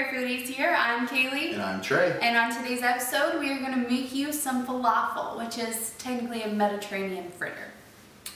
I'm Kaile. And I'm Trey. And on today's episode, we are going to make you some falafel, which is technically a Mediterranean fritter.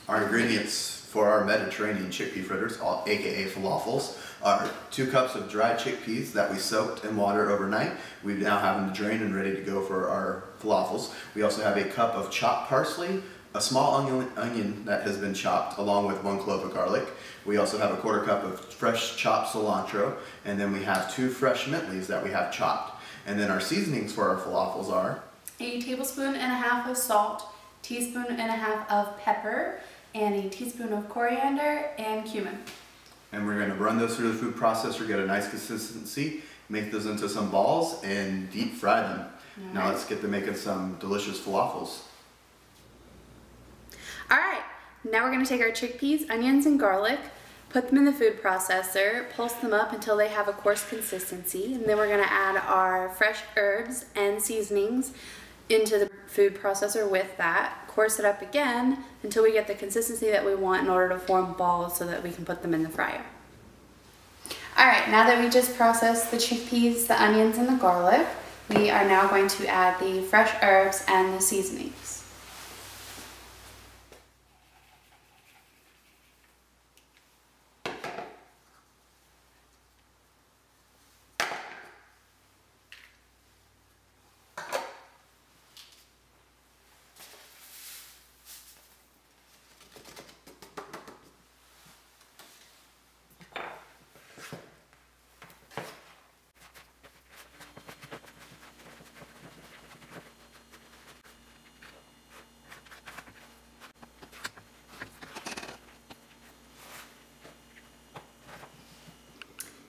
Our ingredients for our Mediterranean chickpea fritters, aka falafels, are two cups of dried chickpeas that we soaked in water overnight. We now have them drained and ready to go for our falafels. We also have a cup of chopped parsley, a small onion, onion that has been chopped along with one clove of garlic. We also have a quarter cup of fresh chopped cilantro, and then we have two fresh mint leaves that we have chopped. And then our seasonings for our falafels are a tablespoon and a half of salt, teaspoon and a half of pepper, and a teaspoon of coriander and cumin. And we're gonna run those through the food processor, get a nice consistency, make those into some balls, and deep fry them. All now let's get to making some delicious falafels. All right, now we're gonna take our chickpeas, onions, and garlic, put them in the food processor, pulse them up until they have a coarse consistency, and then we're gonna add our fresh herbs and seasonings into the food processor with that, coarse it up again until we get the consistency that we want in order to form balls so that we can put them in the fryer. All right, now that we just processed the chickpeas, the onions, and the garlic, we are now going to add the fresh herbs and the seasonings.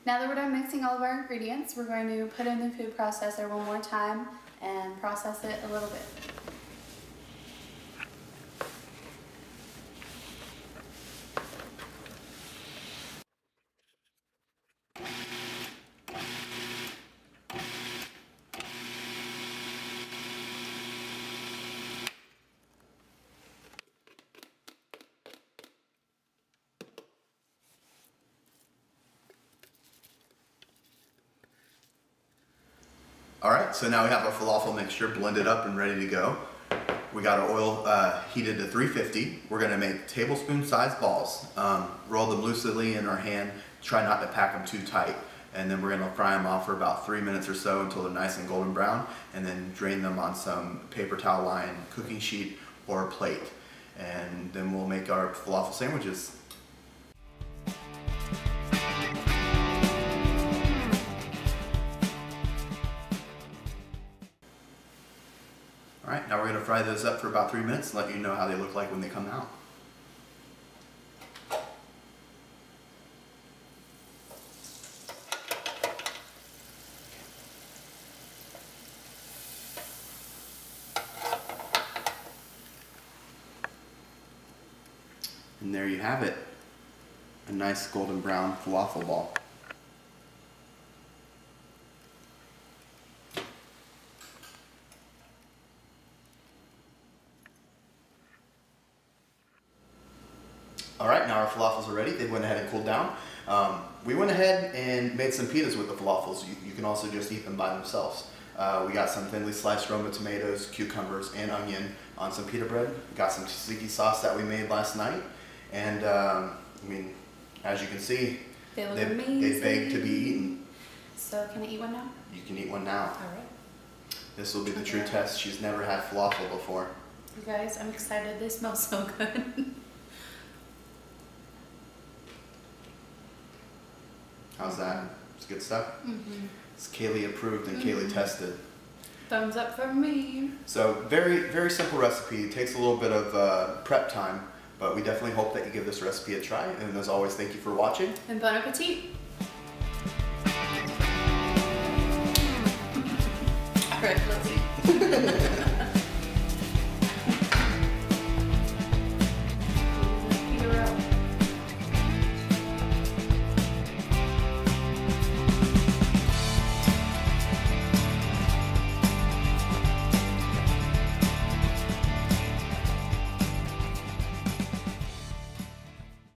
Now that we're done mixing all of our ingredients, we're going to put in the food processor one more time and process it a little bit. All right, so now we have our falafel mixture blended up and ready to go. We got our oil uh, heated to 350. We're gonna make tablespoon sized balls. Um, roll them loosely in our hand. Try not to pack them too tight. And then we're gonna fry them off for about three minutes or so until they're nice and golden brown. And then drain them on some paper towel lined cooking sheet or plate. And then we'll make our falafel sandwiches. All right, now we're gonna fry those up for about three minutes and let you know how they look like when they come out. And there you have it, a nice golden brown falafel ball. All right, now our falafels are ready. They went ahead and cooled down. Um, we went ahead and made some pitas with the falafels. You, you can also just eat them by themselves. Uh, we got some thinly sliced Roma tomatoes, cucumbers, and onion on some pita bread. We got some tzatziki sauce that we made last night. And um, I mean, as you can see, they look they, amazing. They beg to be eaten. So can I eat one now? You can eat one now. All right. This will be the true test. She's never had falafel before. You guys, I'm excited. They smell so good. How's that? It's good stuff. Mm-hmm. It's Kaile approved and mm-hmm. Kaile tested. Thumbs up for me. So very very simple recipe. It takes a little bit of uh, prep time, but we definitely hope that you give this recipe a try. And as always, thank you for watching. And bon appetit. All right, let's eat.